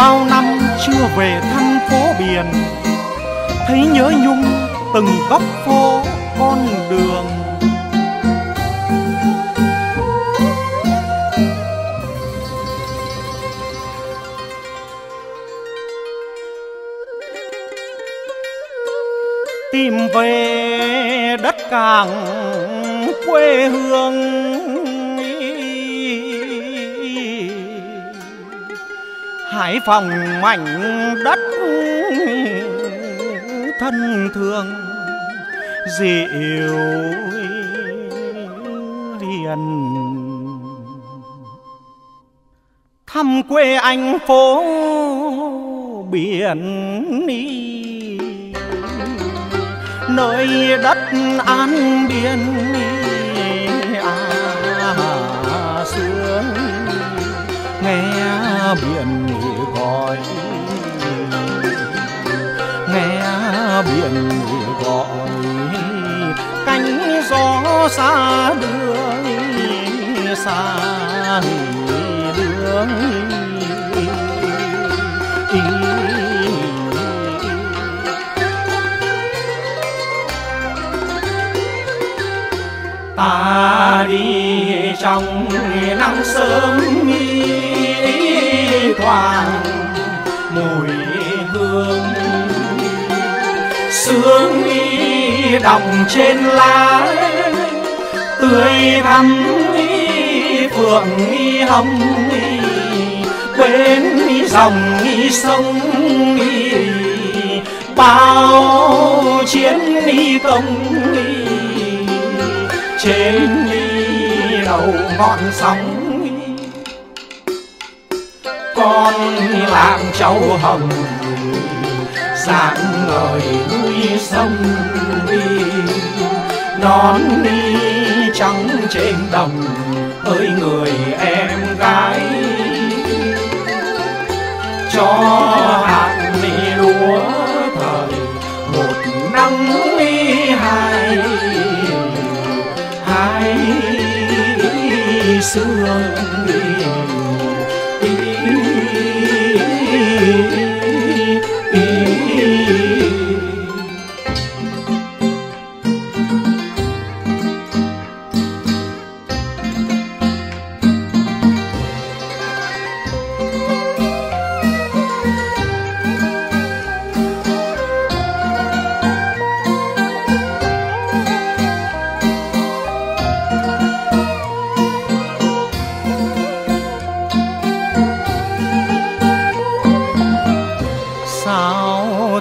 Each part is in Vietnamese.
bao năm chưa về thăm phố biển. Thấy nhớ nhung từng góc phố con đường. Tìm về đất cảng quê hương. Hải phòng mảnh đất thân thương, dịu hiền. Thăm quê anh phố biển đi nơi đất an biên à sương nghe biển gọi nghe biển gọi, cánh gió xa đưa xa đưa ta đi trong nắng sớm đi thoảng mùi hương. Sương y đọng trên lá, tươi thắm y phượng y hồng y bên y dòng y sông y bao chiến y công y trên y đầu ngọn sóng con làm châu hồng. Sáng ngời núi sông đi nón đi trắng trên đồng ơi người em gái. Cho hạt mì lúa thời, một năm đi hai hai xưa đi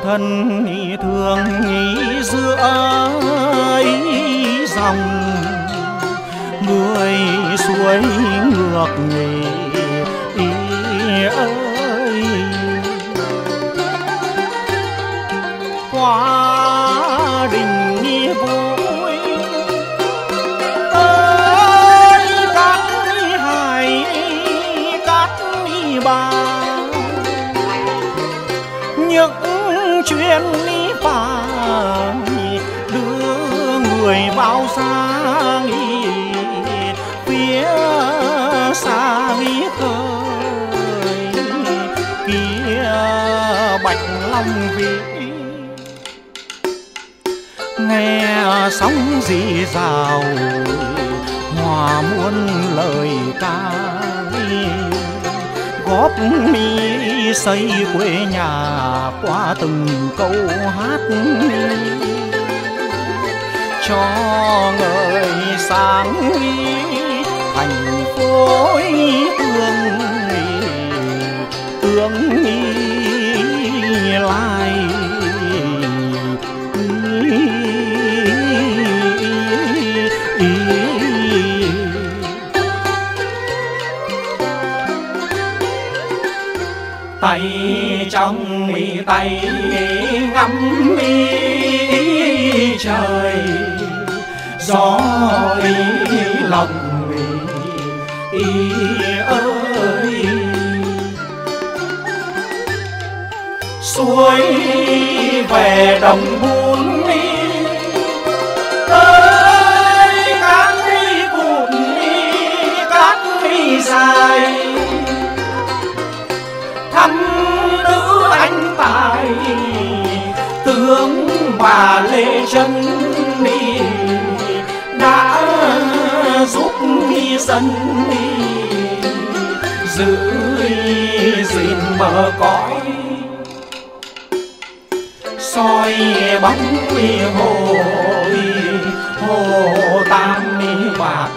thân thương nghĩ giữa ấy dòng. Người suối ngược nghỉ ơi. Chuyến đi phà đưa người bao xa phía xa nghĩ khơi, kia bạch long vĩ. Nghe sóng dị rào hòa muôn lời ca góp mi xây quê nhà qua từng câu hát cho người sáng thành phố tay trong mi tay ngắm mi trời. Gió ý lòng ý, ơi. Suối về đồng buôn là lê chân đi, đã giúp dân giữ gìn bờ cõi, soi bóng hồ hồ tam bạc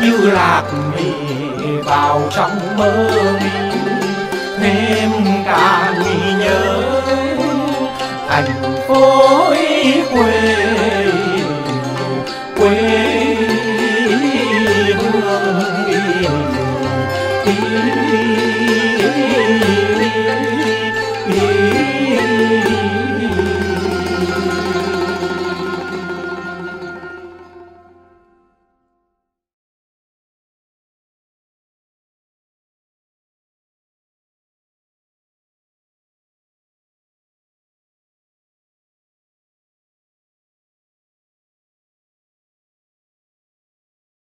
như lạc vào trong mơ thêm càng nhớ. Thành phố quê